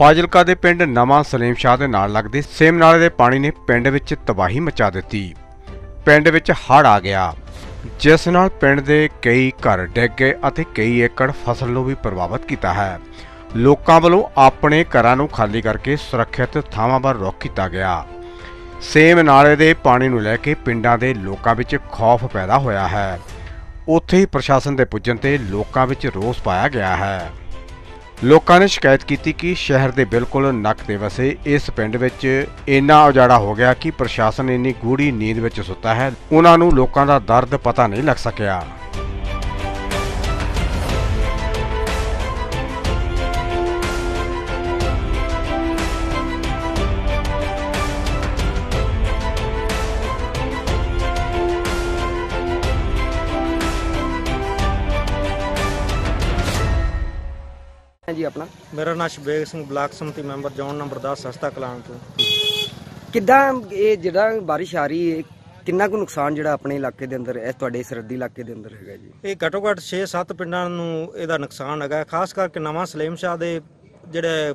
ਫਾਜ਼ਿਲਕਾ ਦੇ ਪਿੰਡ ਨਵਾਂ ਸਲੀਮ ਸ਼ਾਹ ਦੇ ਨਾਲ ਲੱਗਦੇ ਸੇਮ ਨਾਲੇ ਦੇ ਪਾਣੀ ਨੇ ਪਿੰਡ ਵਿੱਚ ਤਬਾਹੀ ਮਚਾ ਦਿੱਤੀ। ਪਿੰਡ ਵਿੱਚ ਹੜ੍ਹ ਆ ਗਿਆ। ਜਿਸ ਨਾਲ ਪਿੰਡ ਦੇ ਕਈ ਘਰ ਡਿੱਗ ਗਏ ਅਤੇ ਕਈ ਏਕੜ ਫਸਲ ਨੂੰ ਵੀ ਪ੍ਰਭਾਵਿਤ ਕੀਤਾ ਹੈ। ਲੋਕਾਂ ਵੱਲੋਂ ਆਪਣੇ ਘਰਾਂ ਨੂੰ ਖਾਲੀ ਕਰਕੇ ਸੁਰੱਖਿਅਤ ਥਾਵਾਂ ਵੱਲ ਰੁੱਖ ਕੀਤਾ ਗਿਆ। ਸੇਮ ਨਾਲੇ ਦੇ ਪਾਣੀ ਨੂੰ ਲੈ ਕੇ ਪਿੰਡਾਂ ਦੇ ਲੋਕਾਂ ਵਿੱਚ ਖੌਫ ਪੈਦਾ ਹੋਇਆ ਹੈ। ਉੱਥੇ ਹੀ ਪ੍ਰਸ਼ਾਸਨ ਦੇ ਪੁੱਜਣ ਤੇ ਲੋਕਾਂ ਵਿੱਚ ਰੋਸ ਪਾਇਆ ਗਿਆ ਹੈ। ਲੋਕਾਂ ਨੇ ਸ਼ਿਕਾਇਤ ਕੀਤੀ ਕਿ ਸ਼ਹਿਰ ਦੇ ਬਿਲਕੁਲ ਨੱਕ ਦੇ ਵਸੇ ਇਸ ਪਿੰਡ ਵਿੱਚ ਇੰਨਾ ਉਜਾੜਾ ਹੋ ਗਿਆ ਕਿ ਪ੍ਰਸ਼ਾਸਨ ਇੰਨੀ ਗੂੜੀ ਨੀਂਦ ਵਿੱਚ ਸੁੱਤਾ ਹੈ। ਉਹਨਾਂ ਨੂੰ ਲੋਕਾਂ ਦਾ ਦਰਦ ਪਤਾ ਨਹੀਂ ਲੱਗ ਸਕਿਆ। ਆਪਣਾ? ਮੇਰਾ ਨਾਮ ਸ਼ਬੇਗ ਸਿੰਘ ਬਲਾਕ ਸਮਿਤੀ member zone number 10 Sasta Kalan ਤੋਂ। ਕਿੱਦਾਂ ਇਹ ਜਿਹੜਾ ਬਾਰਿਸ਼ ਆ ਰਹੀ ਹੈ ਕਿੰਨਾ ਕੁ ਨੁਕਸਾਨ ਜਿਹੜਾ ਆਪਣੇ ਇਲਾਕੇ ਦੇ ਅੰਦਰ ਇਸ ਤੁਹਾਡੇ ਸਰਦੀ ਇਲਾਕੇ ਦੇ ਅੰਦਰ ਹੈਗਾ ਜੀ? ਇਹ ਘੱਟੋ ਘੱਟ 6-7 ਪਿੰਡਾਂ ਨੂੰ ਇਹਦਾ ਨੁਕਸਾਨ ਹੈਗਾ। ਖਾਸ ਕਰਕੇ ਨਵਾਂ ਸਲੇਮ ਸ਼ਾਹ ਦੇ ਜਿਹੜੇ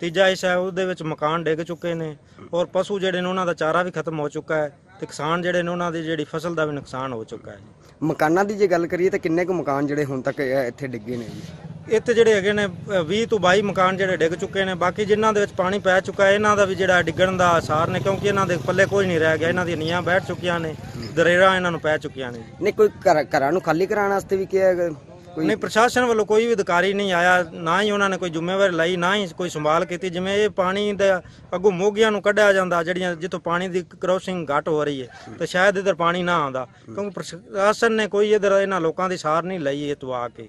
ਤੀਜਾ ਹਿੱਸਾ ਹੈ ਉਹਦੇ ਵਿੱਚ ਮਕਾਨ ਡਿੱਗ ਚੁੱਕੇ ਨੇ। ਔਰ ਪਸ਼ੂ ਜਿਹੜੇ ਨੇ ਉਹਨਾਂ ਦਾ ਚਾਰਾ ਵੀ ਖਤਮ ਹੋ ਚੁੱਕਾ ਹੈ ਤੇ ਕਿਸਾਨ ਜਿਹੜੇ ਨੇ ਉਹਨਾਂ ਦੀ ਜਿਹੜੀ ਫਸਲ ਦਾ ਵੀ ਨੁਕਸਾਨ ਹੋ ਚੁੱਕਾ ਹੈ ਮਕਾਨਾਂ ਦੀ ਜੇ ਗੱਲ ਕਰੀਏ ਤਾਂ ਕਿੰਨੇ ਕੁ ਮਕਾਨ ਜਿਹੜੇ ਹੁਣ ਤੱਕ ਇੱਥੇ ਡਿੱਗੇ ਨੇ ਜੀ? ਇੱਥੇ ਜਿਹੜੇ ਹੈਗੇ ਨੇ ਅ, 20 ਤੋਂ 22 ਮਕਾਨ ਜਿਹੜੇ ਡਿੱਗ ਚੁੱਕੇ ਨੇ ਬਾਕੀ ਜਿਨ੍ਹਾਂ ਦੇ ਵਿੱਚ ਪਾਣੀ ਪੈ ਚੁੱਕਾ ਹੈ ਇਹਨਾਂ ਦਾ ਵੀ ਜਿਹੜਾ ਡਿੱਗਣ ਦਾ ਆਸਾਰ ਨੇ ਕਿਉਂਕਿ ਇਹਨਾਂ ਦੇ ਪੱਲੇ ਕੋਈ ਨਹੀਂ ਰਹਿ ਗਿਆ ਇਹਨਾਂ ਦੀਆਂ ਨੀਆਂ ਬੈਠ ਚੁੱਕੀਆਂ ਨੇ ਦਰੇਰਾ ਇਹਨਾਂ ਨੂੰ ਪੈ ਚੁੱਕੀਆਂ ਨੇ ਨਹੀਂ ਕੋਈ ਘਰ- ਘਰਾਂ ਨੂੰ ਖਾਲੀ ਕਰਾਉਣ ਵਾਸਤੇ ਵੀ ਕਿਹਾ ਹੈਗਾ? ਕੋਈ ਨਹੀਂ ਪ੍ਰਸ਼ਾਸਨ ਵੱਲੋਂ ਕੋਈ ਵੀ ਅਧਿਕਾਰੀ ਨਹੀਂ ਆਇਆ ਨਾ ਹੀ ਉਹਨਾਂ ਨੇ ਕੋਈ ਜ਼ਿੰਮੇਵਾਰੀ ਲਈ ਨਾ ਹੀ ਕੋਈ ਸੰਭਾਲ ਕੀਤੀ ਜਿਵੇਂ ਇਹ ਪਾਣੀ ਦੇ ਅੱਗੋਂ ਮੋਗੀਆਂ ਨੂੰ ਕੱਢਿਆ ਜਾਂਦਾ ਜਿਹੜੀਆਂ ਜਿੱਥੋਂ ਪਾਣੀ ਦੀ ਕ੍ਰੋਸਿੰਗ ਘੱਟ ਹੋ ਰਹੀ ਹੈ ਤੇ ਸ਼ਾਇਦ ਇਧਰ ਪਾਣੀ ਨਾ ਆਉਂਦਾ ਕਿਉਂਕਿ ਪ੍ਰਸ਼ਾਸਨ ਨੇ ਕੋਈ ਇਧਰ ਇਹਨਾਂ ਲੋਕਾਂ ਦੀ ਸਾਰ ਨਹੀਂ ਲਈ ਇਹ ਤੋਂ ਆ ਕੇ।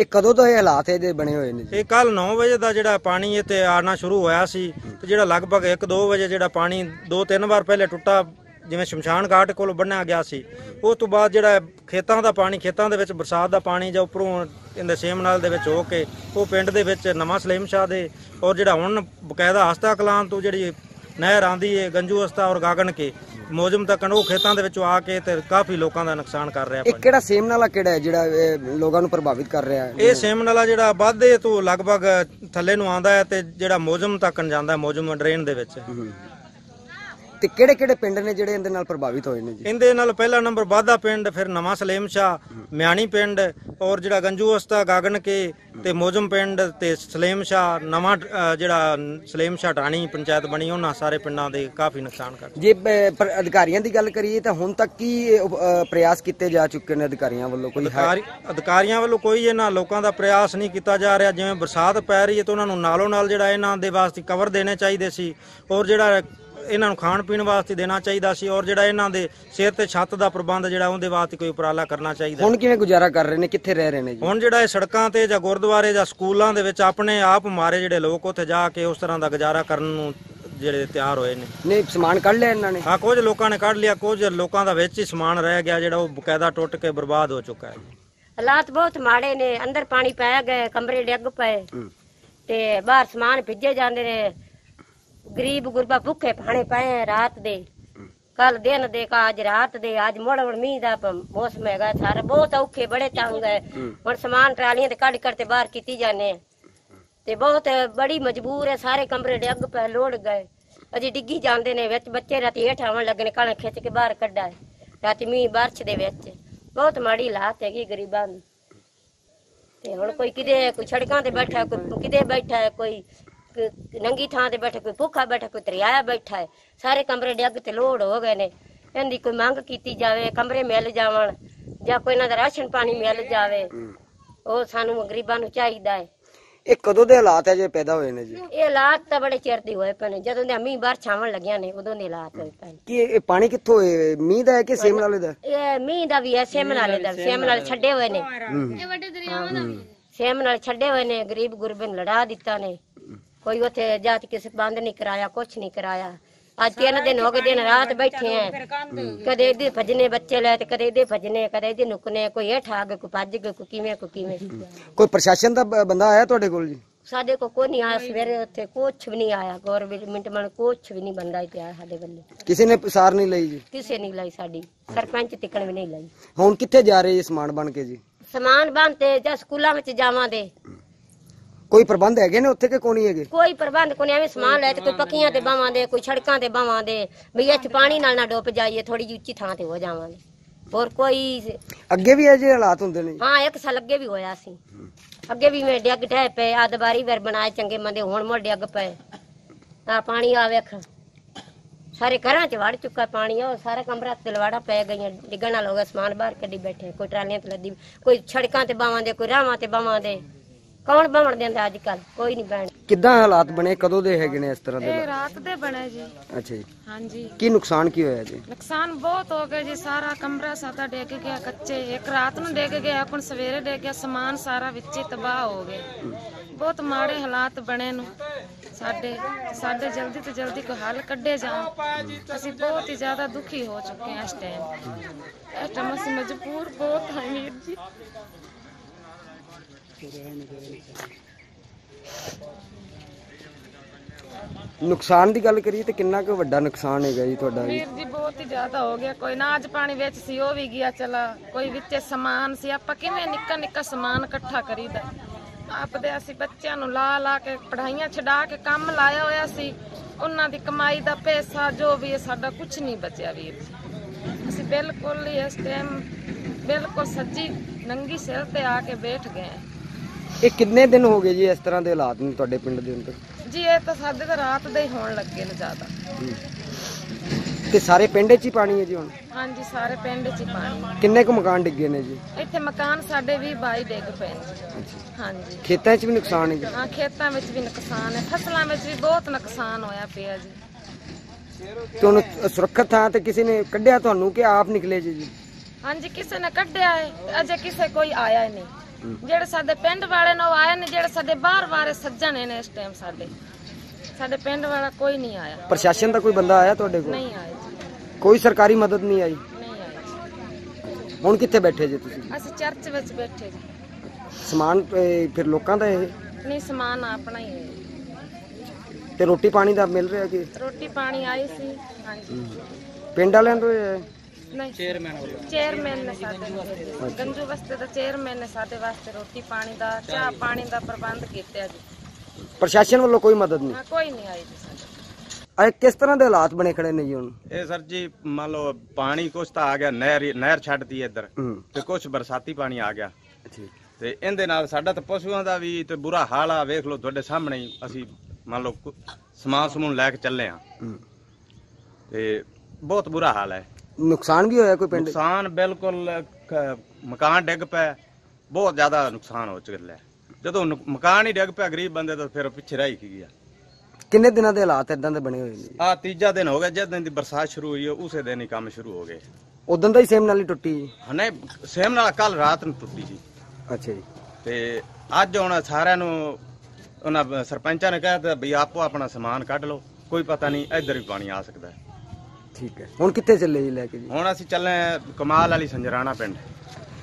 ਇਹ ਕਦੋਂ ਤੋਂ ਇਹ ਹਾਲਾਤ ਇਹਦੇ ਬਣੇ ਹੋਏ ਨੇ ਜੀ? ਇਹ ਕੱਲ 9 ਵਜੇ ਦਾ ਜਿਹੜਾ ਪਾਣੀ ਇੱਥੇ ਆਣਾ ਸ਼ੁਰੂ ਹੋਇਆ ਸੀ ਤੇ ਜਿਹੜਾ ਲਗਭਗ 1-2 ਵਜੇ ਜਿਹੜਾ ਪਾਣੀ ਦੋ ਤਿੰਨ ਵਾਰ ਪਹਿਲੇ ਟੁੱਟਾ ਜਿਵੇਂ ਸ਼ਮਸ਼ਾਨ ਘਾਟ ਕੋਲ ਬੰਨਿਆ ਗਿਆ ਸੀ ਉਸ ਤੋਂ ਬਾਅਦ ਜਿਹੜਾ ਖੇਤਾਂ ਦਾ ਪਾਣੀ ਖੇਤਾਂ ਦੇ ਵਿੱਚ ਬਰਸਾਤ ਦਾ ਪਾਣੀ ਜਾਂ ਉੱਪਰੋਂ ਇਹਦੇ ਸੇਮ ਨਾਲ ਦੇ ਵਿੱਚ ਹੋ ਕੇ ਉਹ ਪਿੰਡ ਦੇ ਵਿੱਚ ਨਵਾਂ ਸਲੀਮ ਸ਼ਾਹ ਦੇ ਔਰ ਜਿਹੜਾ ਹੁਣ ਬਕਾਇਦਾ ਹਸਤਾ ਕਲਾਂ ਤੋਂ ਜਿਹੜੀ ਨਹਿਰ ਆਂਦੀ ਹੈ ਗੰਜੂ ਹਸਤਾ ਔਰ ਗਾਗਣ ਕੇ ਮੌਜਮ ਤੱਕ ਉਹ ਖੇਤਾਂ ਦੇ ਵਿੱਚੋਂ ਆ ਕੇ ਤੇ ਕਾਫੀ ਲੋਕਾਂ ਦਾ ਨੁਕਸਾਨ ਕਰ ਰਿਹਾ ਇਹ ਪਾਣੀ ਕਿਹੜਾ ਸੇਮ ਨਾਲਾ ਕਿਹੜਾ ਹੈ ਜਿਹੜਾ ਇਹ ਲੋਕਾਂ ਨੂੰ ਪ੍ਰਭਾਵਿਤ ਕਰ ਰਿਹਾ ਹੈ? ਇਹ ਸੇਮ ਨਾਲਾ ਜਿਹੜਾ ਵਾਧੇ ਤੋਂ ਲਗਭਗ ਥੱਲੇ ਨੂੰ ਆਂਦਾ ਹੈ ਤੇ ਜਿਹੜਾ ਮੌਜਮ ਤੱਕ ਜਾਂਦਾ ਹੈ ਮੌਜਮ ਡਰੇਨ ਦੇ ਵਿੱਚ। ਤੇ ਕਿਹੜੇ ਕਿਹੜੇ ਪਿੰਡ ਨੇ ਜਿਹੜੇ ਇਹਦੇ ਨਾਲ ਪ੍ਰਭਾਵਿਤ ਹੋਏ ਨੇ ਜੀ? ਇਹਦੇ ਨਾਲ ਪਹਿਲਾ ਨੰਬਰ ਬਾਦਾ ਪਿੰਡ ਫਿਰ ਨਵਾਂ ਸਲੇਮ ਸ਼ਾਹ ਮਿਆਣੀ ਪਿੰਡ ਔਰ ਜਿਹੜਾ ਗੰਜੂ ਅਸਤਾ ਗਾਗਣ ਕੇ ਤੇ ਮੋਜਮ ਪਿੰਡ ਤੇ ਸਲੇਮ ਸ਼ਾਹ ਨਵਾਂ ਜਿਹੜਾ ਸਲੇਮ ਸ਼ਾਹ ਟਾਣੀ ਪੰਚਾਇਤ ਬਣੀ ਉਹਨਾਂ ਸਾਰੇ ਪਿੰਡਾਂ ਦੇ ਕਾਫੀ ਨੁਕਸਾਨ ਕਰ ਜੇ ਅਧਿਕਾਰੀਆਂ ਦੀ ਗੱਲ ਕਰੀਏ ਤਾਂ ਹੁਣ ਤੱਕ ਕੀ ਅਹ, ਪ੍ਰਯਾਸ ਕੀਤੇ ਜਾ ਚੁੱਕੇ ਨੇ ਅਧਿਕਾਰੀਆਂ ਵੱਲੋਂ? ਕੋਈ ਹੈ? ਅਧਿਕਾਰੀ ਅਧਿਕਾਰੀਆਂ ਵੱਲੋਂ ਕੋਈ ਇਹਨਾਂ ਲੋਕਾਂ ਦਾ ਪ੍ਰਯਾਸ ਨਹੀਂ ਕੀਤਾ ਜਾ ਰਿਹਾ। ਜਿਵੇਂ ਬਰਸਾਤ ਪੈ ਰਹੀ ਹੈ ਤਾਂ ਉਹਨਾਂ ਨੂੰ ਨਾਲੋਂ ਨਾਲ ਜਿਹੜਾ ਇਹਨਾਂ ਦੇ ਵਾਸਤੇ ਕਵਰ ਦੇਣੇ ਚਾਹੀਦੇ ਸੀ ਔਰ ਜਿਹੜਾ ਇਹਨਾਂ ਨੂੰ ਖਾਣ ਪੀਣ ਵਾਸਤੇ ਦੇਣਾ ਚਾਹੀਦਾ ਸੀ ਔਰ ਜਿਹੜਾ ਇਹਨਾਂ ਦੇ ਸਿਰ ਤੇ ਛੱਤ ਦਾ ਪ੍ਰਬੰਧ ਜਿਹੜਾ ਉਹਦੇ ਵਾਸਤੇ ਕੋਈ ਉਪਰਾਲਾ ਕਰਨਾ ਚਾਹੀਦਾ। ਹੁਣ ਕਿਵੇਂ ਗੁਜ਼ਾਰਾ ਕਰ ਰਹੇ ਨੇ? ਕਿੱਥੇ ਰਹਿ ਰਹੇ ਨੇ ਜੀ? ਹੁਣ ਜਿਹੜਾ ਇਹ ਸੜਕਾਂ ਤੇ ਜਾਂ ਗੁਰਦੁਆਰੇ ਜਾਂ ਸਕੂਲਾਂ ਦੇ ਵਿੱਚ ਆਪਣੇ ਆਪ ਮਾਰੇ ਜਿਹੜੇ ਲੋਕ ਉੱਥੇ ਜਾ ਕੇ ਉਸ ਤਰ੍ਹਾਂ ਦਾ ਗੁਜ਼ਾਰਾ ਕਰਨ ਨੂੰ ਜਿਹੜੇ ਤਿਆਰ ਹੋਏ ਨੇ। ਨਹੀਂ ਸਮਾਨ ਕੱਢ ਲਿਆ ਇਹਨਾਂ ਨੇ? ਹਾਂ ਕੁਝ ਲੋਕਾਂ ਨੇ ਕੱਢ ਲਿਆ ਕੁਝ ਲੋਕਾਂ ਦਾ ਵਿੱਚ ਹੀ ਸਮਾਨ ਰਹਿ ਗਿਆ ਜਿਹੜਾ ਉਹ ਬਕਾਇਦਾ ਟੁੱਟ ਕੇ ਬਰਬਾਦ ਹੋ ਚੁੱਕਾ ਹੈ। ਹਾਲਾਤ ਬਹੁਤ ਮਾੜੇ ਨੇ ਅੰਦਰ ਪਾਣੀ ਪੈ ਗਏ ਕਮਰੇ ਡਿੱਗ ਪਏ। ਤੇ ਬਾਹਰ ਸਮਾਨ ਭਿੱਜੇ ਜਾਂਦੇ ਨੇ। ਗਰੀਬ ਗੁਰਬਾ ਭੁੱਖੇ ਪਾਣੇ ਪਏ ਆ ਰਾਤ ਦੇ। ਕੱਲ ਦਿਨ ਦੇ ਕਾ ਅੱਜ ਰਾਤ ਦੇ ਅੱਜ ਮੁੜ ਹੁਣ ਮੀਂਹ ਦਾ ਪ- ਮੌਸਮ ਹੈਗਾ ਸਾਰਾ ਬਹੁਤ ਔਖੇ ਬੜੇ ਤੰਗ ਹੈ। ਹੁਣ ਸਮਾਨ ਟਰਾਲੀਆਂ ਤੇ ਕੱਢ ਕੱਢ ਤੇ ਬਾਹਰ ਕੀਤੀ ਜਾਂਦੇ ਆ। ਤੇ ਬਹੁਤ ਬੜੀ ਮਜਬੂਰ ਹੈ ਸਾਰੇ ਕਮਰੇ ਡਿੱਗ ਪਏ ਲੋੜ ਗਏ। ਅਜੇ ਡਿੱਗੀ ਜਾਂਦੇ ਨੇ ਵਿੱਚ ਬੱਚੇ ਰਾਤੀ ਹੇਠ ਆਉਣ ਲੱਗੇ ਨੇ ਕਣ ਖਿੱਚ ਕੇ ਬਾਹਰ ਕੱਢਾ ਹੈ। ਰਾਤੀ ਮੀਂਹ ਬਾਰਿਸ਼ ਦੇ ਵਿੱਚ। ਬਹੁਤ ਮਾੜੀ ਹਾਲਾਤ ਹੈਗੀ ਗਰੀਬਾਂ ਦੀ। ਤੇ ਹੁਣ ਕੋਈ ਕਿਤੇ ਕੋਈ ਸੜਕਾਂ ਤੇ ਬੈਠਾ ਕੋਈ ਕਿਤੇ ਬੈਠਾ ਹੈ ਕੋਈ ਨੰਗੀ ਥਾਂ ਤੇ ਬੈਠਾ ਕੋਈ ਭੁੱਖਾ ਬੈਠਾ ਕੋਈ ਤਰਿਆਇਆ ਬੈਠਾ ਹੈ। ਸਾਰੇ ਕਮਰੇ ਡਿੱਗ ਤੇ ਲੋੜ ਹੋ ਗਏ ਨੇ। ਇਹਦੀ ਕੋਈ ਮੰਗ ਕੀਤੀ ਜਾਵੇ ਕਮਰੇ ਮਿਲ ਜਾਵਣ ਜਾਂ ਕੋਈ ਇਹਨਾਂ ਦਾ ਰਾਸ਼ਨ ਪਾਣੀ ਮਿਲ ਜਾਵੇ ਉਹ ਸਾਨੂੰ ਗਰੀਬਾਂ ਨੂੰ ਚਾਹੀਦਾ ਹੈ। ਇਹ ਕਦੋਂ ਦੇ ਹਾਲਾਤ ਹੈ ਜੇ ਪੈਦਾ ਹੋਏ ਨੇ ਜੀ? ਇਹ ਹਾਲਾਤ ਤਾਂ ਬੜੇ ਚਿਰ ਦੇ ਹੋਏ ਪਏ ਨੇ। ਜਦੋਂ ਦੇ ਮੀਂਹ ਬਾਹਰ ਛਾਵਣ ਲੱਗਿਆ ਨੇ ਉਦੋਂ ਦੇ ਹਾਲਾਤ ਹੋਏ ਪਏ ਕੀ ਇਹ ਇਹ ਪਾਣੀ ਕਿੱਥੋਂ ਹੈ ਮੀਂਹ ਦਾ ਹੈ ਕਿ ਸੇਮ ਨਾਲੇ ਦਾ? ਇਹ ਮੀਂਹ ਦਾ ਵੀ ਹੈ ਸੇਮ ਨਾਲੇ ਦਾ ਵੀ, ਸੇਮ ਨਾਲ ਛੱਡੇ ਹੋਏ ਨੇ। ਸੇਮ ਨਾਲ ਛੱਡੇ ਹੋਏ ਨੇ। ਗਰੀਬ ਗੁਰਬੇ ਨੂੰ ਲੜਾ ਦਿੱਤਾ ਨੇ। ਕੋਈ ਉੱਥੇ ਜਾਤ ਕਿਸੇ ਬੰਦ ਨਹੀਂ ਕਰਾਇਆ ਕੁਛ ਨਹੀਂ ਕਰਾਇਆ। ਅੱਜ ਤਿੰਨ ਦਿਨ ਹੋ ਗਏ ਦਿਨ ਰਾਤ ਬੈਠੇ ਆ। ਕਦੇ ਇਹਦੇ ਭਜਨੇ ਬੱਚੇ ਲੈ ਤੇ ਕਦੇ ਇਹਦੇ ਭਜਨੇ ਕਦੇ ਇਹਦੇ ਨੁਕਨੇ ਕੋਈ ਹੇਠ ਆ ਗਏ ਕੋਈ ਭੱਜ ਗਏ ਕੋਈ ਕਿਵੇਂ ਕੋਈ ਕਿਵੇਂ। ਕੋਈ ਪ੍ਰਸ਼ਾਸਨ ਦਾ ਬ- ਬੰਦਾ ਆਇਆ ਤੁਹਾਡੇ ਕੋਲ ਜੀ? ਸਾਡੇ ਕੋ ਕੋਈ ਨਹੀਂ ਆਇਆ ਸਵੇਰੇ ਉੱਥੇ ਕੁਛ ਵੀ ਨਹੀਂ ਆਇਆ ਗੌਰਮੈਂਟ ਮਨ ਕੁਛ ਵੀ ਨਹੀਂ ਬੰਦਾ ਇੱਥੇ ਆਇਆ ਸਾਡੇ ਵੱਲੇ। ਕਿਸੇ ਨੇ ਸਾਰ ਨਹੀਂ ਲਈ ਜੀ? ਕਿਸੇ ਨਹੀਂ ਲਈ ਸਾਡੀ ਸਰਪੰਚ ਤਿੱਕਣ ਵੀ ਨਹੀਂ ਲਈ। ਹੁਣ ਕਿੱਥੇ ਜਾ ਰਹੇ ਜੀ ਸਮਾਨ ਬਣ ਕੇ ਜੀ? ਸਮਾਨ ਬੰਨ ਤੇ ਜਾਂ ਸਕੂਲਾਂ ਵਿੱਚ ਜਾਵਾਂ ਦੇ ਕੋਈ ਪ੍ਰਬੰਧ ਹੈਗੇ ਨੇ ਉੱਥੇ ਕਿ ਨਹੀਂ ਹੈਗੇ? ਕੋਈ ਪ੍ਰਬੰਧ ਕੋਈ ਐਵੇਂ ਸਮਾਨ ਲੈ ਤੇ ਕੋਈ ਪੱਕੀਆਂ ਤੇ ਬਾਵਾਂ ਦੇ ਕੋਈ ਸੜਕਾਂ ਤੇ ਬਾਵਾਂ ਦੇ ਵੀ ਇੱਥੇ ਪਾਣੀ ਨਾਲ ਨਾ ਡੁੱਬ ਜਾਈਏ ਥੋੜੀ ਜਿਹੀ ਉੱਚੀ ਥਾਂ ਤੇ ਹੋ ਜਾਵਾਂਗੇ। ਹੋਰ ਕੋਈ ਅੱਗੇ ਵੀ ਇਹ ਜਿਹੇ ਹਾਲਾਤ ਹੁੰਦੇ ਨੇ? ਹਾਂ ਇੱਕ ਸਾਲ ਅੱਗੇ ਵੀ ਹੋਇਆ ਸੀ। ਅੱਗੇ ਵੀ ਮੈਂ ਡਿੱਗ ਢਹਿ ਪਏ ਆ ਦੁਬਾਰੀ ਵਾਰ ਬਣਾਏ ਚੰਗੇ ਮੰਦੇ ਹੁਣ ਮੁੜ ਡਿੱਗ ਪਏ। ਆ ਪਾਣੀ ਆ ਵੇਖ ਸਾਰੇ ਘਰਾਂ ਚ ਵੜ ਚੁੱਕਾ ਪਾਣੀ ਉਹ ਸਾਰਾ ਕਮਰਾ ਤੇ ਲਵਾੜਾ ਪੈ ਗਈਆਂ ਡਿੱਗਣ ਨਾਲ ਹੋ ਗਿਆ ਸਮਾਨ ਬਾਹਰ ਕੱਢੀ ਬੈਠੇ ਕੋਈ ਟਰਾਲੀਆਂ ਤੇ ਲੱਦੀ ਕੋਈ ਸੜਕਾਂ ਤੇ ਬਾਵਾਂ ਦੇ ਕੋਈ ਰਾਵਾਂ ਤੇ ਬਾਵਾਂ ਦੇ। ਕੌਣ ਬਾਵਣ ਦਿੰਦਾ ਅੱਜ ਕੱਲ ਕੋਈ ਨਹੀਂ ਬੈਣ ਕਿੱਦਾਂ ਹਾਲਾਤ ਬਣੇ? ਕਦੋਂ ਦੇ ਹੈਗੇ ਨੇ ਇਸ ਤਰ੍ਹਾਂ ਦੇ ਇਹ? ਰਾਤ ਦੇ ਬਣੇ ਜੀ। ਅੱਛਾ ਜੀ। ਹਾਂਜੀ। ਕੀ ਨੁਕਸਾਨ ਕੀ ਹੋਇਆ ਜੀ? ਨੁਕਸਾਨ ਬਹੁਤ ਹੋ ਗਿਆ ਜੀ। ਸਾਰਾ ਕਮਰਾ ਸਾਡਾ ਡਿੱਗ ਗਿਆ ਕੱਚੇ ਇੱਕ ਰਾਤ ਨੂੰ ਡਿੱਗ ਗਿਆ ਹੁਣ ਸਵੇਰੇ ਡਿੱਗ ਗਿਆ। ਸਮਾਨ ਸਾਰਾ ਵਿੱਚ ਹੀ ਤਬਾਹ ਹੋ ਗਿਆ। ਬਹੁਤ ਮਾੜੇ ਹਾਲਾਤ ਬਣੇ ਨੂੰ। ਸਾਡੇ ਸਾਡੇ ਜਲਦੀ ਤੋਂ ਜਲਦੀ ਕੋਈ ਹੱਲ ਕੱਢੇ ਜਾਣ। ਅਸੀਂ ਬਹੁਤ ਹੀ ਜ਼ਿਆਦਾ ਦੁਖੀ ਹੋ ਚੁੱਕੇ ਹਾਂ ਇਸ ਟਾਈਮ ਇਸ ਟਾਈਮ ਅਸੀਂ ਮਜਬੂਰ ਬਹੁਤ ਹਾਂ ਵੀਰ ਜੀ। ਨੁਕਸਾਨ ਦੀ ਗੱਲ ਕਰੀਏ ਤੇ ਕਿੰਨਾ ਕੁ ਵੱਡਾ ਨੁਕਸਾਨ ਹੈਗਾ ਜੀ ਤੁਹਾਡਾ ਜੀ? ਵੀਰ ਜੀ ਬਹੁਤ ਹੀ ਜ਼ਿਆਦਾ ਹੋ ਗਿਆ। ਕੋਈ ਨਾਜ ਪਾਣੀ ਵਿੱਚ ਸੀ ਉਹ ਵੀ ਗਿਆ ਚਲਾ। ਕੋਈ ਵਿੱਚੇ ਸਮਾਨ ਸੀ ਆਪਾਂ ਕਿਵੇਂ ਨਿੱਕਾ ਨਿੱਕਾ ਸਮਾਨ ਇਕੱਠਾ ਕਰੀਦਾ। ਆਪਦੇ ਅਸੀਂ ਬੱਚਿਆਂ ਨੂੰ ਲਾ ਲਾ ਕੇ ਪੜਾਈਆਂ ਛਡਾ ਕੇ ਕੰਮ ਲਾਇਆ ਹੋਇਆ ਸੀ। ਉਹਨਾਂ ਦੀ ਕਮਾਈ ਦਾ ਪੈਸਾ ਜੋ ਵੀ ਹੈ ਸਾਡਾ ਕੁਝ ਨਹੀਂ ਬਚਿਆ ਵੀਰ ਜੀ। ਅਸੀਂ ਬਿਲਕੁਲ ਇਸ ਟਾਈਮ ਬਿਲਕੁਲ ਸੱਜੀ ਨੰਗੀ ਸਿਰ ਤੇ ਆ ਕੇ ਬੈਠ ਗਏ ਹਾਂ। ਇਹ ਕਿੰਨੇ ਦਿਨ ਹੋ ਗਏ ਜੀ ਇਸ ਤਰ੍ਹਾਂ ਦੇ ਹਾਲਾਤ ਨੇ ਤੁਹਾਡੇ ਪਿੰਡ ਦੇ ਅੰਦਰ? ਜੀ ਇਹ ਤਾਂ ਸਾਡੇ ਤਾਂ ਰਾਤ ਦੇ ਹੀ ਹੋਣ ਲੱਗੇ ਨੇ ਜ਼ਿਆਦਾ। ਤੇ ਸਾਰੇ ਪਿੰਡ 'ਚ ਹੀ ਪਾਣੀ ਹੈ ਜੀ ਹੁਣ? ਹਾਂਜੀ ਸਾਰੇ ਪਿੰਡ 'ਚ ਹੀ ਪਾਣੀ ਕਿੰਨੇ ਕੁ ਮਕਾਨ ਡਿੱਗੇ ਨੇ ਜੀ? ਇੱਥੇ ਮਕਾਨ ਸਾਡੇ ਵੀ ਬਾਈ ਡਿੱਗ ਪਏ ਨੇ। ਹਾਂਜੀ। ਖੇਤਾਂ 'ਚ ਵੀ ਨੁਕਸਾਨ ਹੈ ਜੀ? ਹਾਂ ਖੇਤਾਂ ਵਿੱਚ ਵੀ ਨੁਕਸਾਨ ਹੈ। ਫਸਲਾਂ ਵਿੱਚ ਵੀ ਬਹੁਤ ਨੁਕਸਾਨ ਹੋਇਆ ਪਿਆ ਜੀ। ਤੇ ਹੁਣ ਸੁਰੱਖਿਅਤ ਥਾਂ ਤੇ ਕਿਸੇ ਨੇ ਕੱਢਿਆ ਤੁਹਾਨੂੰ ਕਿ ਆਪ ਨਿਕਲੇ ਜੀ ਜੀ? ਹਾਂਜੀ ਕਿਸੇ ਨੇ ਕੱਢਿਆ ਹੈ। ਅਜੇ ਕਿਸੇ ਕੋਈ ਆਇਆ ਹੀ ਨਹੀਂ। ਜਿਹੜੇ ਸਾਡੇ ਪਿੰਡ ਵਾਲੇ ਨੇ ਆਏ ਨੇ ਜਿਹੜੇ ਸਾਡੇ ਬਾਹਰ ਵਾਲੇ ਸੱਜਣ ਨੇ ਇਸ ਟਾਈਮ ਸਾਡੇ। ਸਾਡੇ ਪਿੰਡ ਵਾਲਾ ਕੋਈ ਨਹੀਂ ਆਇਆ। ਪ੍ਰਸ਼ਾਸਨ ਦਾ ਕੋਈ ਬੰਦਾ ਆਇਆ ਤੁਹਾਡੇ ਕੋਲ? ਨਹੀਂ ਆਇਆ ਜੀ। ਕੋਈ ਸਰਕਾਰੀ ਮਦਦ ਨਹੀਂ ਆਈ? ਨਹੀਂ ਆਇਆ ਜੀ। ਹੁਣ ਕਿੱਥੇ ਬੈਠੇ ਜੀ ਤੁਸੀਂ? ਅਸੀਂ ਚਰਚ ਵਿੱਚ ਬੈਠੇ ਜੀ। ਸਮਾਨ ਇਹ ਫਿਰ ਲੋਕਾਂ ਦਾ ਇਹ? ਨਹੀਂ ਸਮਾਨ ਆਪਣਾ ਹੀ ਹੈ ਜੀ। ਤੇ ਰੋਟੀ ਪਾਣੀ ਦਾ ਮਿਲ ਰਿਹਾ ਕਿ? ਰੋਟੀ ਪਾਣੀ ਆਈ ਸੀ ਹਾਂਜੀ। ਪਿੰਡ ਵਾਲਿਆਂ ਤੋਂ ਇਹ ਹੈ? ਨਹੀਂ ਚੇਅਰਮੈਨ ਚੇਅਰਮੈਨ ਨੇ ਸਾਡੇ ਵਾਸਤੇ ਗੰਜੂ ਵਾਸਤੇ ਤਾਂ ਚੇਅਰਮੈਨ ਨੇ ਸਾਡੇ ਵਾਸਤੇ ਰੋਟੀ ਪਾਣੀ ਦਾ ਚਾਹ ਪਾਣੀ ਦਾ ਪ੍ਰਬੰਧ ਕੀਤਾ ਜੀ। ਪ੍ਰਸ਼ਾਸਨ ਵੱਲੋਂ ਕੋਈ ਮਦਦ ਨਹੀਂ? ਹਾਂ ਕੋਈ ਨਹੀਂ ਆਈ ਜੀ ਸਾਡੇ ਇਹ ਕਿਸ ਤਰ੍ਹਾਂ ਦੇ ਹਾਲਾਤ ਬਣੇ ਖੜੇ ਨੇ ਜੀ ਹੁਣ? ਇਹ ਸਰ ਜੀ ਮੰਨ ਲਓ ਪਾਣੀ ਕੁਛ ਤਾਂ ਆ ਗਿਆ ਨਹਿਰ ਨਹਿਰ ਛੱਡਤੀ ਇੱਧਰ। ਹੂੰ। ਤੇ ਕੁਛ ਬਰਸਾਤੀ ਪਾਣੀ ਆ ਗਿਆ। ਠੀਕ। ਤੇ ਇਹਦੇ ਨਾਲ ਸਾਡਾ ਤਾਂ ਪਸ਼ੂਆਂ ਦਾ ਵੀ ਤੇ ਬੁਰਾ ਹਾਲ ਆ। ਵੇਖ ਲਓ ਤੁਹਾਡੇ ਸਾਹਮਣੇ ਹੀ ਅਸੀਂ ਮੰਨ ਲਓ ਕੁ- ਸਮਾਨ ਸਮੂਨ ਲੈ ਕੇ ਚੱਲੇ ਆ ਹੂੰ। ਤੇ ਬਹੁਤ ਬੁਰਾ ਹਾਲ ਹੈ। ਨੁਕਸਾਨ ਵੀ ਹੋਇਆ ਕੋਈ ਪਿੰਡ? ਨੁਕਸਾਨ ਬਿਲਕੁਲ ਕ- ਮਕਾਨ ਡਿੱਗ ਪਿਆ ਬਹੁਤ ਜ਼ਿਆਦਾ ਨੁਕਸਾਨ ਹੋ ਚੁੱਕਿਆ ਹੈ। ਜਦੋਂ ਮਕਾਨ ਹੀ ਡਿੱਗ ਪਿਆ ਗਰੀਬ ਬੰਦੇ ਤਾਂ ਫਿਰ ਪਿੱਛੇ ਰਹਿ ਕੀ ਗਿਆ ਕਿੰਨੇ ਦਿਨਾਂ ਦੇ ਹਾਲਾਤ ਇਦਾਂ ਦੇ ਬਣੇ ਹੋਏ ਨੇ ਜੀ ਆ ਤੀਜਾ ਦਿਨ ਹੋ ਗਿਆ ਜਿਸ ਦਿਨ ਦੀ ਬਰਸਾਤ ਸ਼ੁਰੂ ਹੋਈ ਹੈ ਉਸੇ ਦਿਨ ਹੀ ਕੰਮ ਸ਼ੁਰੂ ਹੋ ਗਏ ਉਦੋਂ ਦਾ ਹੀ ਸੇਮ ਨਾਲੀ ਟੁੱਟੀ ਜੀ ਹਨੇ ਸੇਮ ਨਾਲ ਕੱਲ ਰਾਤ ਨੂੰ ਟੁੱਟੀ ਸੀ ਅੱਛਾ ਜੀ ਤੇ ਅੱਜ ਹੁਣ ਸਾਰਿਆਂ ਨੂੰ ਉਹਨਾਂ ਬ- ਸਰਪੰਚਾਂ ਨੇ ਕਹਿ ਦਿੱਤਾ ਵੀ ਆਪੋ ਆਪਣਾ ਸਮਾਨ ਕੱਢ ਲਓ ਕੋਈ ਪਤਾ ਨਹੀਂ ਇੱਧਰ ਵੀ ਪਾਣੀ ਆ ਸਕਦਾ ਹੈ। ਠੀਕ ਹੈ। ਹੁਣ ਕਿੱਥੇ ਚੱਲੇ ਜੀ ਲੈ ਕੇ ਜੀ? ਹੁਣ ਅਸੀਂ ਚੱਲੇ ਕਮਾਲ ਵਾਲੀ ਸੰਜਰਾਣਾ ਪਿੰਡ।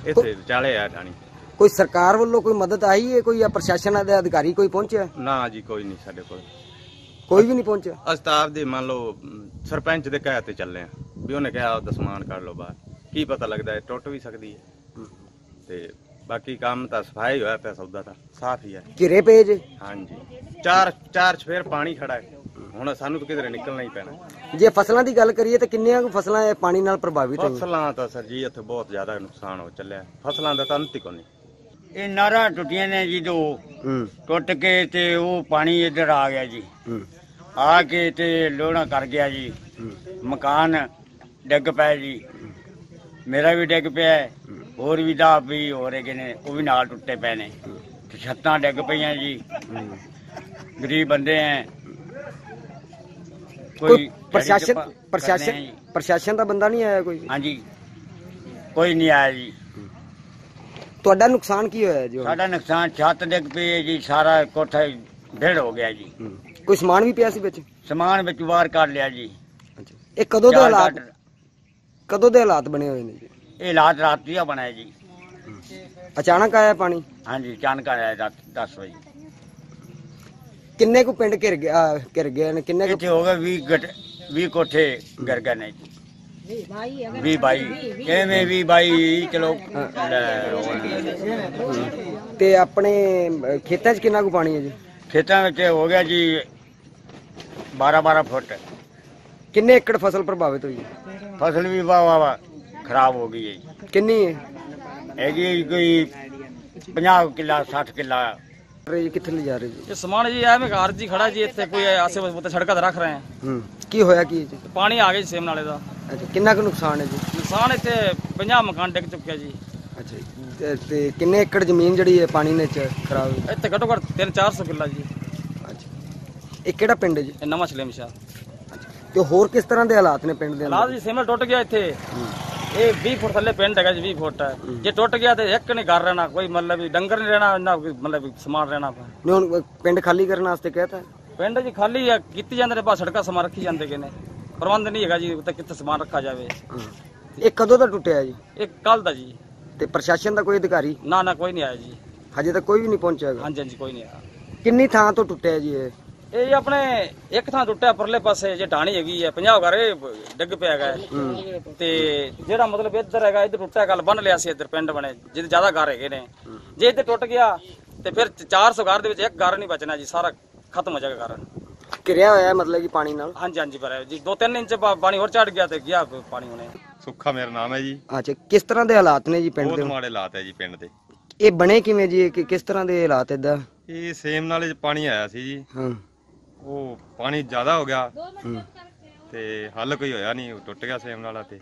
ਇੱਥੇ ਵਿਚਾਲੇ ਆ ਢਾਣੀ ਕੋਈ ਸਰਕਾਰ ਵੱਲੋਂ ਕੋਈ ਮਦਦ ਆਈ ਹੈ? ਕੋਈ ਜਾਂ ਪ੍ਰਸ਼ਾਸਨ ਦੇ ਅਧਿਕਾਰੀ ਕੋਈ ਪਹੁੰਚਿਆ? ਨਾ ਜੀ ਕੋਈ ਨਹੀਂ ਸਾਡੇ ਕੋਲ। ਕੋਈ ਵੀ ਨਹੀਂ ਪਹੁੰਚਿਆ? ਅਸੀਂ ਤਾਂ ਆਪਦੇ ਮੰਨ ਲਓ ਸਰਪੰਚ ਦੇ ਕਹਿ ਤੇ ਚੱਲੇ ਆ ਵੀ ਉਹਨੇ ਕਿਹਾ ਉਹਦਾ ਸਮਾਨ ਕੱਢ ਲਓ ਬਾਹਰ। ਕੀ ਪਤਾ ਲੱਗਦਾ ਹੈ ਟੁੱਟ ਵੀ ਸਕਦੀ ਹੈ। ਤੇ ਬਾਕੀ ਕੰਮ ਤਾਂ ਸਫ਼ਾਈ ਹੋਇਆ ਪਿਆ ਸੌਦਾ ਤਾਂ ਸਾਫ਼ ਹੀ ਹੈ। ਘਿਰੇ ਪਏ ਜੇ? ਹਾਂਜੀ। ਚਾਰ ਚਾਰ ਚਫੇਰ ਪਾਣੀ ਖੜਾ ਹੈ। ਹੁਣ ਸਾਨੂੰ ਤਾਂ ਕਿਧਰੇ ਨਿਕਲਣਾ ਹੀ ਪੈਣਾ। ਜੇ ਫਸਲਾਂ ਦੀ ਗੱਲ ਕਰੀਏ ਤਾਂ ਕਿੰਨੀਆਂ ਕੁ ਫਸਲਾਂ ਇਹ ਪਾਣੀ ਨਾਲ ਪ੍ਰਭਾਵਿਤ ਹੋਈਆਂ? ਫਸਲਾਂ ਤਾਂ ਸਰ ਜੀ ਇੱਥੇ ਬਹੁਤ ਜ਼ਿਆਦਾ ਨੁਕਸਾਨ ਹੋ ਚੱਲਿਆ। ਫਸਲਾਂ ਦਾ ਤਾਂ ਅੰਤ ਹੀ ਕੋਈ ਨਹੀਂ। ਇਹ ਨਾਰਾਂ ਟੁੱਟੀਆਂ ਨੇ ਜੀ ਦੋ। ਹੂੰ। ਟੁੱਟ ਕੇ ਤੇ ਉਹ ਪਾਣੀ ਇੱਧਰ ਆ ਗਿਆ ਜੀ। ਹੂੰ। ਆ ਕੇ ਤੇ ਲੋਹਣਾ ਕਰ ਗਿਆ ਜੀ। ਮਕਾਨ ਡਿੱਗ ਪਿਆ ਜੀ। ਮੇਰਾ ਵੀ ਡਿੱਗ ਪਿਆ ਹੈ। ਹੋਰ ਵੀ ਦਾ ਵੀ ਹੋ ਰਹੇ ਨੇ ਉਹ ਵੀ ਨਾਲ ਟੁੱਟੇ ਪਏ ਨੇ। ਤੇ ਛੱਤਾਂ ਡਿੱਗ ਪਈਆਂ ਜੀ। ਗਰੀਬ ਬੰਦੇ ਐ। ਕੋਈ ਪ੍ਰਸ਼ਾਸਨ ਪ੍ਰਸ਼ਾਸਨ। ਪ੍ਰਸ਼ਾਸਨ ਦਾ ਬੰਦਾ ਨਹੀਂ ਆਇਆ ਕੋਈ? ਹਾਂਜੀ। ਕੋਈ ਨਹੀਂ ਆਇਆ ਜੀ। ਤੁਹਾਡਾ ਨੁਕਸਾਨ ਕੀ ਹੋਇਆ ਜੀ? ਸਾਡਾ ਨੁਕਸਾਨ ਛੱਤ ਡਿੱਗ ਪਈ ਹੈ ਜੀ ਸਾਰਾ ਕੋਠਾ ਢੇੜ ਹੋ ਗਿਆ ਜੀ। ਕੋਈ ਸਮਾਨ ਵੀ ਪਿਆ ਸੀ ਵਿੱਚ? ਸਮਾਨ ਵਿੱਚ ਬਾਹਰ ਕੱਢ ਲਿਆ ਜੀ। ਇਹ ਕਦੋਂ ਦੇ ਹਾਲਾਤ। ਕਦੋਂ ਦੇ ਹਾਲਾਤ ਬਣੇ ਹੋਏ ਨੇ ਜੀ? ਇਹ ਰਾਤ ਰਾਤ ਦੀ ਬਣਾਇਆ ਜੀ। ਅਚਾਨਕ ਆਇਆ ਪਾਣੀ? ਹਾਂਜੀ ਅਚਾਨਕ ਆਇਆ ਰਾਤ 10 ਵਜੇ। ਕਿੰਨੇ ਕੁ ਪਿੰਡ ਘਿਰ ਗਿਆ ਘਿਰ ਗਏ ਨੇ? ਕਿੰਨੇ ਕੁ ਇੱਥੇ ਹੋ ਗਏ 20 ਗਟ 20 ਕੋਠੇ ਗਰ ਗਏ ਨੇ ਜੀ। ਵੀ ਬਾਈ ਕਿਵੇਂ ਵੀ ਬਾਈ ਚਲੋ ਲੈ, ਤੇ ਆਪਣੇ ਅਹ, ਖੇਤਾਂ 'ਚ ਕਿੰਨਾ ਕੁ ਪਾਣੀ ਹੈ ਜੀ? ਖੇਤਾਂ ਵਿੱਚ ਹੋ ਗਿਆ ਜੀ 12 12 ਫੁੱਟ। ਕਿੰਨੇ ਏਕੜ ਫਸਲ ਪ੍ਰਭਾਵਿਤ ਹੋਈ ਹੈ? ਫਸਲ ਵੀ ਵਾਹ ਵਾਹ ਵਾਹ ਖਰਾਬ ਹੋ ਗਈ ਹੈ ਜੀ। ਕਿੰਨੀ ਹੈ? ਹੈਗੀ ਹੈ ਜੀ ਕੋਈ 50 ਕਿੱਲਾ 60 ਕਿੱਲਾ ਰਹੇ ਜੀ ਕਿੱਥੇ ਲੈ ਜਾ ਰਹੇ ਜੀ? ਇਹ ਸਮਾਨ ਜੀ ਐਵੇਂ ਘਰ ਜੀ ਖੜਾ ਜੀ ਇੱਥੇ ਕੋਈ ਆਸੇ ਪਾਸੇ ਸੜਕਾਂ ਤੇ ਰੱਖ ਰਹੇ ਆ ਹੂੰ ਕੀ ਹੋਇਆ ਕੀ ਹੈ ਜੀ? ਪਾਣੀ ਆ ਗਿਆ ਜੀ ਸੇਮ ਨਾਲੇ ਦਾ। ਅੱਛਾ ਕਿੰਨਾ ਕੁ ਨੁਕਸਾਨ ਹੈ ਜੀ? ਨੁਕਸਾਨ ਇੱਥੇ 50 ਮਕਾਨ ਡਿੱਗ ਚੁੱਕਿਆ ਜੀ। ਅੱਛਾ ਜੀ ਤੇ- ਤੇ ਕਿੰਨੇ ਏਕੜ ਜ਼ਮੀਨ ਜਿਹੜੀ ਹੈ ਪਾਣੀ ਨੇ ਚ ਖਰਾਬ? ਹੋਈ ਇੱਥੇ ਘੱਟੋ ਘੱਟ 3-400 ਕਿੱਲਾ ਜੀ। ਅੱਛਾ ਇਹ ਕਿਹੜਾ ਪਿੰਡ ਹੈ ਜੀ? ਇਹ ਨਵਾਂ ਸਲੇਮ ਸ਼ਾਹ। ਤੇ ਹੋਰ ਕਿਸ ਤਰ੍ਹਾਂ ਦੇ ਹਾਲਾਤ ਨੇ ਪਿੰਡ ਦੇ ਹਾਲਾਤ ਅੰਦਰ? ਜੀ ਸੇਮਲ ਟੁੱਟ ਗਿਆ ਇੱਥੇ। ਇਹ 20 ਫੁੱਟ ਥੱਲੇ ਪਿੰਡ ਹੈਗਾ ਜੀ 20 ਫੁੱਟ। ਹੈ। ਜੇ ਟੁੱਟ ਗਿਆ ਤੇ ਇੱਕ ਨਹੀਂ ਘਰ ਰਹਿਣਾ ਕੋਈ ਮਤਲਬ ਵੀ ਡੰਗਰ ਨਹੀਂ ਰਹਿਣਾ ਨਾ ਕੋਈ ਮਤਲਬ ਸਮਾਨ ਰਹਿਣਾ। ਨਹੀਂ ਹੁਣ ਪਿੰਡ ਖਾਲੀ ਕਰਨ ਵਾਸਤੇ ਕਹਿਤਾ ਪਿੰਡ ਜੀ ਖਾਲੀ ਆ ਕੀਤੀ ਜਾਂਦੇ ਨੇ ਬਸ ਸੜਕਾਂ ਸਮਾਨ ਰੱਖੀ ਜਾਂਦੇ ਕਿ ਨੇ। ਪ੍ਰਬੰਧ ਨਹੀਂ ਹੈਗਾ ਜੀ ਉੱਤੇ ਕਿੱਥੇ ਸਮਾਨ ਰੱਖਾ ਜਾਵੇ। ਇਹ ਕਦੋਂ ਦਾ ਟੁੱਟਿਆ ਜੀ? ਇਹ ਕੱਲ ਦਾ ਜੀ। ਤੇ ਪ੍ਰਸ਼ਾਸਨ ਦਾ ਕੋਈ ਅਧਿਕਾਰੀ? ਨਾ ਨਾ ਕੋਈ ਨਹੀਂ ਆਇਆ ਜੀ। ਹਜੇ ਤੱਕ ਕੋਈ ਵੀ ਨਹੀਂ ਪਹੁੰਚਿਆ ਹੈਗਾ। ਹਾਂਜੀ ਹਾਂਜੀ ਕੋਈ ਨਹੀਂ ਆਇਆ। ਕਿੰਨੀ ਥਾਂ ਤੋਂ ਟੁੱਟਿਆ ਜੀ ਇਹ? ਇਹ ਆਪਣੇ ਇੱਕ ਥਾਂ ਟੁੱਟਿਆ ਪਰਲੇ ਪਾਸੇ ਜੇ ਢਾਣੀ ਹੈਗੀ ਹੈ 50 ਘਰ ਇਹ ਡਿੱਗ ਪਿਆ ਹੈਗਾ। ਤੇ ਜਿਹੜਾ ਮਤਲਬ ਇੱਧਰ ਹੈਗਾ ਇੱਧਰ ਟੁੱਟਿਆ ਗੱਲ ਬੰਨ ਲਿਆ ਸੀ ਇੱਧਰ ਪਿੰਡ ਬਣੇ ਜਿਹਦੇ ਜ਼ਿਆਦਾ ਘਰ ਹੈਗੇ ਨੇ। ਜੇ ਇੱਧਰ ਟੁੱਟ ਗਿਆ ਤੇ ਫਿਰ 400 ਘਰ ਦੇ ਵਿੱਚ ਇੱਕ ਘਰ ਨਹੀਂ ਬਚਣਾ ਜੀ ਸਾਰਾ ਖਤਮ ਹੋ ਜਾਏਗਾ ਘਰ। ਘਿਰਿਆ ਹੋਇਆ ਹੈ ਮਤਲਬ ਕਿ ਪਾਣੀ ਨਾਲ? ਹਾਂਜੀ ਹਾਂਜੀ ਪਰ ਜੀ 2-3 ਇੰਚ ਪਾਣੀ ਹੋਰ ਚੜ ਗਿਆ ਤੇ ਗਿਆ ਪਾਣੀ ਹੁਣੇ। ਸੁੱਖਾ ਮੇਰਾ ਨਾਮ ਹੈ ਜੀ। ਅੱਛਾ ਕਿਸ ਤਰ੍ਹਾਂ ਦੇ ਹਾਲਾਤ ਨੇ ਜੀ ਪਿੰਡ ਬਹੁਤ ਦੇ? ਮਾੜੇ ਹਾਲਾਤ ਹੈ ਜੀ ਪਿੰਡ ਦੇ। ਇਹ ਬਣੇ ਕਿਵੇਂ ਜੀ? ਕਿ ਕਿਸ ਤਰ੍ਹਾਂ ਦੇ ਹਾਲਾਤ ਇਦਾਂ? ਇਹ ਸੇਮ ਨਾਲੇ 'ਚ ਪਾਣੀ ਆਇਆ ਸੀ ਜੀ। ਹਾਂ। ਉਹ ਪਾਣੀ ਜ਼ਿਆਦਾ ਹੋ ਗਿਆ। ਤੇ ਹੱਲ ਕੋਈ ਹੋਇਆ ਨਹੀਂ ਉਹ ਟੁੱਟ ਗਿਆ ਸੇਮ ਨਾਲਾ ਤੇ।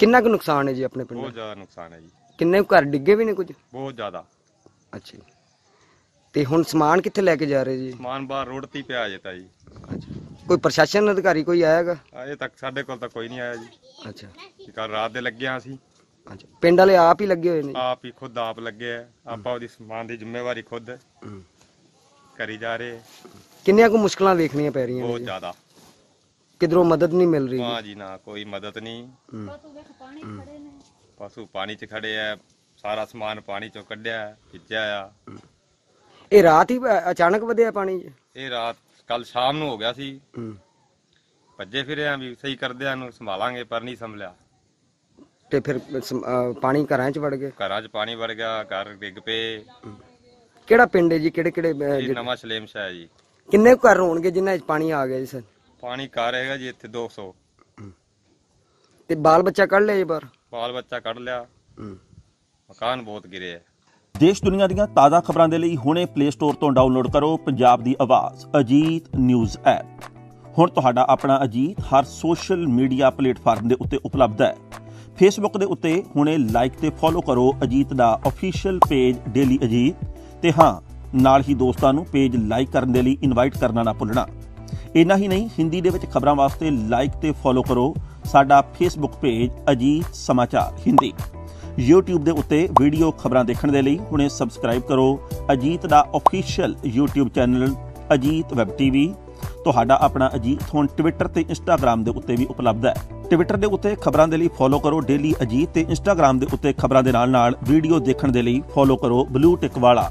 ਕਿੰਨਾ ਕੁ ਨੁਕਸਾਨ ਹੈ ਜੀ ਆਪਣੇ ਬਹੁਤ ਪਿੰਡ ਜ਼ਿਆਦਾ ਨੁਕਸਾਨ ਹੈ ਜੀ। ਕਿੰਨੇ ਕੁ ਘਰ ਡਿੱਗੇ ਵੀ ਨੇ ਕੁਝ? ਬਹੁਤ ਜ਼ਿਆਦਾ। ਅੱਛਾ ਜੀ। ਤੇ ਹੁਣ ਸਮਾਨ ਕਿੱਥੇ ਲੈ ਕੇ ਜਾ ਰਹੇ ਜੀ? ਸਮਾਨ ਬਾਹਰ ਰੋਡ ਤੇ ਹੀ ਪਿਆ ਜੇ ਤਾਂ ਜੀ। ਅੱਛਾ। ਕੋਈ ਪ੍ਰਸ਼ਾਸਨ ਅਧਿਕਾਰੀ ਕੋਈ ਆਇਆਗਾ ਅਜੇ ਤੱਕ ਸਾਡੇ ਕੋਲ ਤਾਂ ਕੋਈ ਨਹੀਂ ਆਇਆ ਜੀ। ਅੱਛਾ। ਕੱਲ ਰਾਤ ਦੇ ਲੱਗਿਆ ਸੀ ਅੱਛਾ। ਪਿੰਡ ਵਾਲੇ ਆਪ ਹੀ ਲੱਗੇ ਹੋਏ ਨੇ? ਆਪ ਹੀ ਖੁਦ ਆਪ ਲੱਗੇ ਆ। ਆਪਾਂ ਉਹਦੀ ਸਮਾਨ ਦੀ ਜ਼ਿੰਮੇਵਾਰੀ ਖੁਦ ਹੂੰ। ਕਰੀ ਜਾ ਰਹੇ। ਕਿੰਨੀਆਂ ਕੁ ਮੁਸ਼ਕਲਾਂ ਵੇਖਣੀਆਂ ਪੈ ਰਹੀਆਂ ਨੇ ਬਹੁਤ? ਜ਼ਿਆਦਾ। ਕਿਧਰੋਂ ਮਦਦ ਨਹੀਂ ਮਿਲ ਰਹੀ ਹਾਂ ਜੀ ਨਾ ਕੋਈ ਮਦਦ ਨਹੀਂ। ਹੂੰ। ਪਸ਼ੂ ਪਾਣੀ 'ਚ ਖੜੇ ਆ ਸਾਰਾ ਸਮਾਨ ਪਾਣੀ 'ਚੋਂ ਕੱਢਿਆ ਖਿੱਚਿਆ ਆ। ਇਹ ਰਾਤ ਹੀ ਅਚਾਨਕ ਵਧਿਆ ਪਾਣੀ ਇਹ ਰਾਤ ਕੱਲ ਸ਼ਾਮ ਨੂੰ ਹੋ ਗਿਆ ਸੀ। ਭੱਜੇ ਫਿਰੇ ਆ ਵੀ ਸਹੀ ਕਰਦੇ ਆ ਨੂੰ ਸੰਭਾਲਾਂਗੇ ਪਰ ਨਹੀਂ ਸੰਭਲਿਆ। ਤੇ ਫਿਰ ਪਾਣੀ ਘਰਾਂ 'ਚ ਵੜ ਗਏ? ਘਰਾਂ 'ਚ ਪਾਣੀ ਵੜ ਗਿਆ ਘਰ ਡਿੱਗ ਪਏ। ਕਿਹੜਾ ਪਿੰਡ ਹੈ ਜੀ? ਕਿਹੜੇ ਕਿਹੜੇ ਨਵਾਂ ਸਲੇਮ ਸ਼ਾਹ ਜੀ। ਕਿੰਨੇ ਕੁ ਘਰ ਹੋਣਗੇ ਜਿਨ੍ਹਾਂ 'ਚ ਪਾਣੀ ਆ ਗਿਆ ਜੀ ਸਰ? ਪਾਣੀ ਘਰ ਹੈਗਾ ਜੀ ਇੱਥੇ 200 ਤੇ ਬਾਲ ਬੱਚਾ ਕੱਢ ਲਿਆ ਜੀ ਬਾਹਰ? ਬਾਲ ਬੱਚਾ ਕੱਢ ਲਿਆ। ਹੂੰ। ਮਕਾਨ ਬਹੁਤ ਗਿਰੇ ਆ। ਦੇਸ਼ ਦੁਨੀਆ ਦੀਆਂ ਤਾਜ਼ਾ ਖਬਰਾਂ ਦੇ ਲਈ ਹੁਣੇ ਪਲੇ ਸਟੋਰ ਤੋਂ ਡਾਊਨਲੋਡ ਕਰੋ ਪੰਜਾਬ ਦੀ ਆਵਾਜ਼ ਅਜੀਤ ਨਿਊਜ਼ ਐਪ। ਹੁਣ ਤੁਹਾਡਾ ਆਪਣਾ ਅਜੀਤ ਹਰ ਸੋਸ਼ਲ ਮੀਡੀਆ ਪਲੇਟਫਾਰਮ ਦੇ ਉੱਤੇ ਉਪਲਬਧ ਹੈ। ਫੇਸਬੁੱਕ ਦੇ ਉੱਤੇ ਹੁਣੇ ਲਾਈਕ ਤੇ ਫੋਲੋ ਕਰੋ ਅਜੀਤ ਦਾ ਅਫੀਸ਼ੀਅਲ ਪੇਜ ਡੇਲੀ ਅਜੀਤ ਤੇ ਹਾਂ ਨਾਲ ਹੀ ਦੋਸਤਾਂ ਨੂੰ ਪੇਜ ਲਾਈਕ ਕਰਨ ਦੇ ਲਈ ਇਨਵਾਈਟ ਕਰਨਾ ਨਾ ਭੁੱਲਣਾ। ਇੰਨਾ ਹੀ ਨਹੀਂ, ਹਿੰਦੀ ਦੇ ਵਿੱਚ ਖਬਰਾਂ ਵਾਸਤੇ ਲਾਈਕ ਤੇ ਫੋਲੋ ਕਰੋ। ਸਾਡਾ ਫੇਸਬੁੱਕ ਪੇਜ ਅਜੀਤ ਸਮਾਚਾਰ ਹਿੰਦੀ। YouTube ਦੇ ਉੱਤੇ ਵੀਡੀਓ ਖਬਰਾਂ ਦੇਖਣ ਦੇ ਲਈ ਹੁਣੇ ਸਬਸਕ੍ਰਾਈਬ ਕਰੋ। ਅਜੀਤ ਦਾ official YouTube channel Ajit web TV ਤੁਹਾਡਾ ਆਪਣਾ ਅਜੀਤ ਹੁਣ ਟਵਿੱਟਰ ਤੇ ਇੰਸਟਾਗ੍ਰam ਦੇ ਉੱਤੇ ਵੀ ਉਪਲਬਧ ਹੈ। ਟਵਿੱਟਰ ਦੇ ਉੱਤੇ ਖਬਰਾਂ ਦੇ ਲਈ ਫੋਲੋ ਕਰੋ ਡੇਲੀ ਅਜੀਤ ਤੇ ਇੰਸਟਾਗ੍ਰam ਦੇ ਉੱਤੇ ਖਬਰਾਂ ਦੇ ਨਾਲ ਨਾਲ ਵੀਡੀਓ ਦੇਖਣ ਦੇ ਲਈ ਫੋਲੋ ਕਰੋ ਬਲੂ ਟਿਕ ਵਾਲਾ।